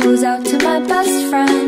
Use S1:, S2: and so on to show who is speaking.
S1: Goes out to my best friend.